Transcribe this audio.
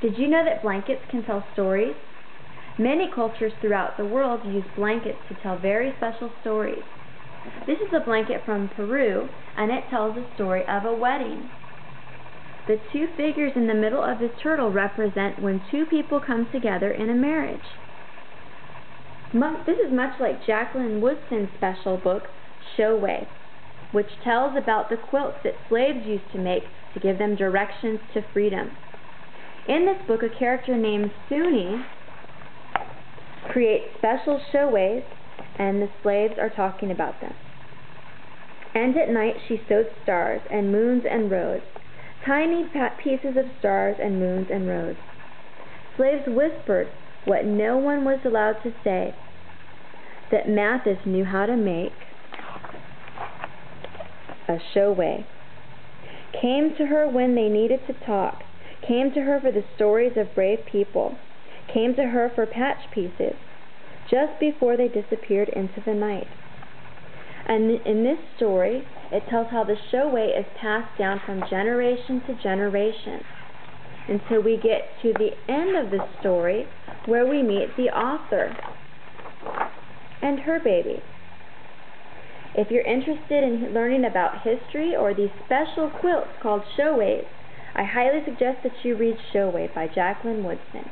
Did you know that blankets can tell stories? Many cultures throughout the world use blankets to tell very special stories. This is a blanket from Peru, and it tells the story of a wedding. The two figures in the middle of the turtle represent when two people come together in a marriage. This is much like Jacqueline Woodson's special book, Show Way, which tells about the quilts that slaves used to make to give them directions to freedom. In this book, a character named Soonie creates special show ways, and the slaves are talking about them. And at night she sewed stars and moons and roads, tiny pieces of stars and moons and roads. Slaves whispered what no one was allowed to say, that Mathis knew how to make a show way. Came to her when they needed to talk, came to her for the stories of brave people, came to her for patch pieces, just before they disappeared into the night. And in this story, it tells how the show way is passed down from generation to generation until we get to the end of the story where we meet the author and her baby. If you're interested in learning about history or these special quilts called show ways, I highly suggest that you read Show Way by Jacqueline Woodson.